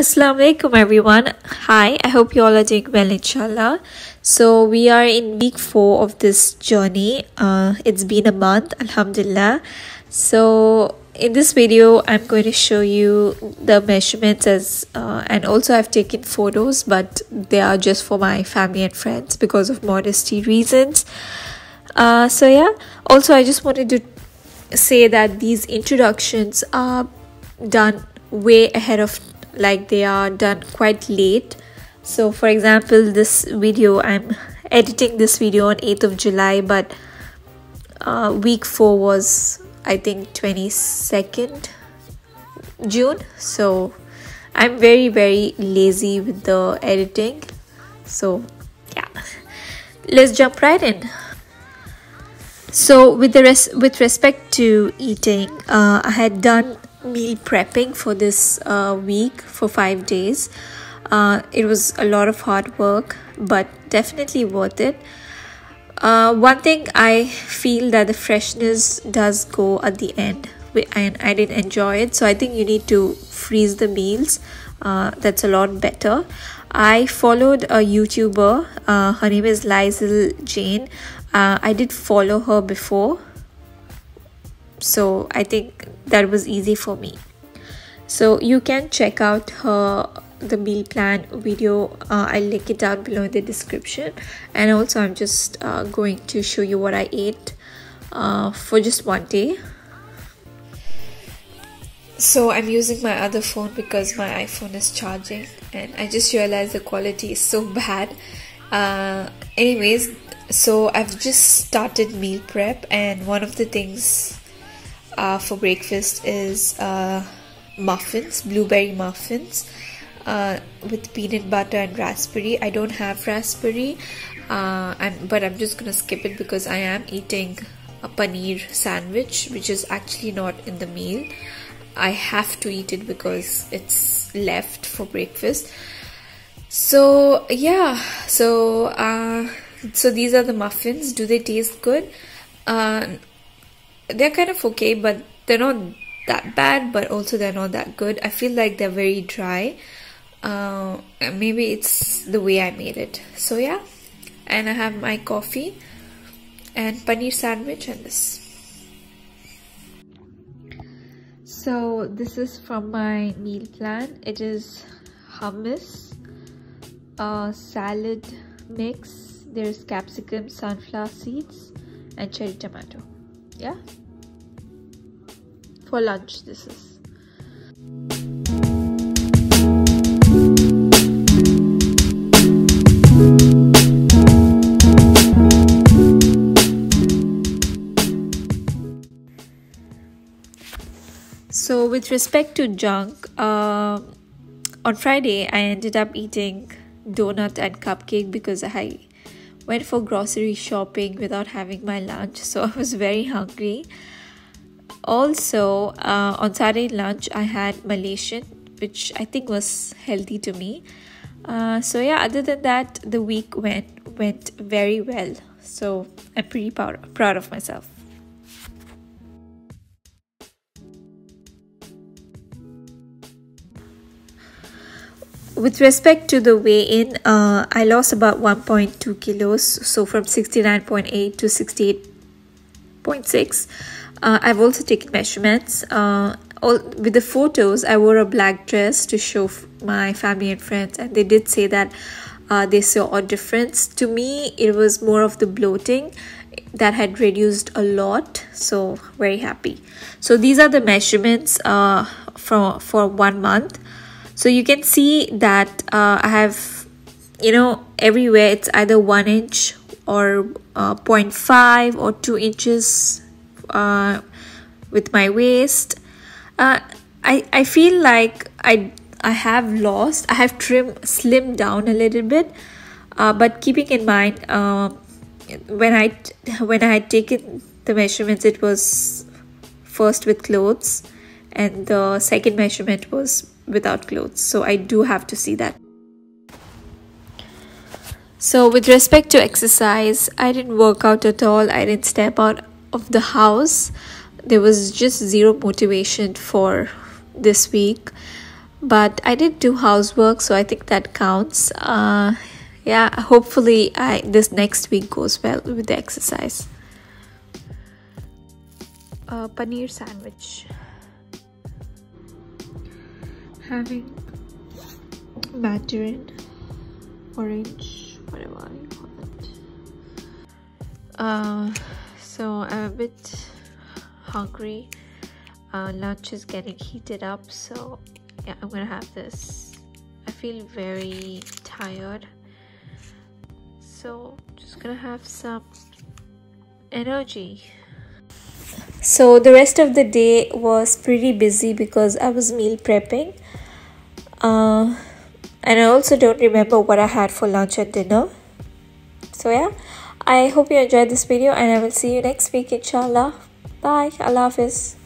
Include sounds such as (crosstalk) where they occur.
Assalamu alaikum everyone. Hi, I hope you all are doing well inshallah. So we are in week 4 of this journey. Uh, it's been a month, alhamdulillah. So in this video I'm going to show you the measurements as uh, and also I've taken photos but they are just for my family and friends because of modesty reasons. Uh, so yeah, also I just wanted to say that these introductions are done way ahead of like they are done quite late. So for example this video i'm editing this video on 8th of july but uh, week 4 was i think 22nd june. So i'm very very lazy with the editing. So yeah. Let's jump right in. So with the res- with respect to eating uh, i had done meal prepping for this uh, week for five days. Uh, it was a lot of hard work, but definitely worth it. Uh, one thing I feel that the freshness does go at the end, and I didn't enjoy it. So I think you need to freeze the meals. Uh, that's a lot better. I followed a YouTuber. Uh, her name is Lizel Jane. Uh, I did follow her before so i think that was easy for me. So you can check out her the meal plan video. Uh, i'll link it down below in the description. And also i'm just uh, going to show you what i ate uh, for just one day. So i'm using my other phone because my iphone is charging. And i just realized the quality is so (laughs) bad. Uh, anyways so i've just started meal prep. And one of the things uh, for breakfast is uh, muffins, blueberry muffins uh, with peanut butter and raspberry. I don't have raspberry, uh, and but I'm just gonna skip it because I am eating a paneer sandwich, which is actually not in the meal. I have to eat it because it's left for breakfast. So yeah, so uh, so these are the muffins. Do they taste good? Uh, they're kind of okay, but they're not that bad, but also they're not that good. I feel like they're very dry. Uh, maybe it's the way I made it. So yeah, and I have my coffee and paneer sandwich and this. So this is from my meal plan. It is hummus, a salad mix. There's capsicum, sunflower seeds, and cherry tomato. Yeah? For lunch this is. So with respect to junk uh, on friday i ended up eating donut and cupcake because i went for grocery shopping without having my lunch so i was very hungry. Also uh, on saturday lunch i had malaysian which i think was healthy to me. Uh, so yeah other than that the week went went very well. So i'm pretty proud, proud of myself with respect to the weigh in uh, i lost about 1.2 kilos so from 69.8 to 68.6 uh, I've also taken measurements. Uh, all, with the photos, I wore a black dress to show my family and friends, and they did say that uh, they saw a difference. To me, it was more of the bloating that had reduced a lot. So very happy. So these are the measurements uh, for for one month. So you can see that uh, I have, you know, everywhere it's either one inch or uh, 0.5 or 2 inches uh, with my waist. Uh, I I feel like I I have lost. I have trimmed slimmed down a little bit, uh, but keeping in mind uh, when I when I had taken the measurements, it was first with clothes, and the second measurement was without clothes. So I do have to see that. So, with respect to exercise, I didn't work out at all. I didn't step out of the house there was just zero motivation for this week but I did do housework, so I think that counts. Uh, yeah, hopefully, I this next week goes well with the exercise. Uh, paneer sandwich. Having mandarin, orange, whatever you it. Uh, so I'm a bit hungry. Uh, lunch is getting heated up, so yeah i'm gonna have this i feel very tired so just gonna have some energy so the rest of the day was pretty busy because i was meal prepping. Uh, and i also don't remember what i had for lunch and dinner. So yeah. I hope you enjoyed this video and i will see you next week inshallah. Bye. Allah hafiz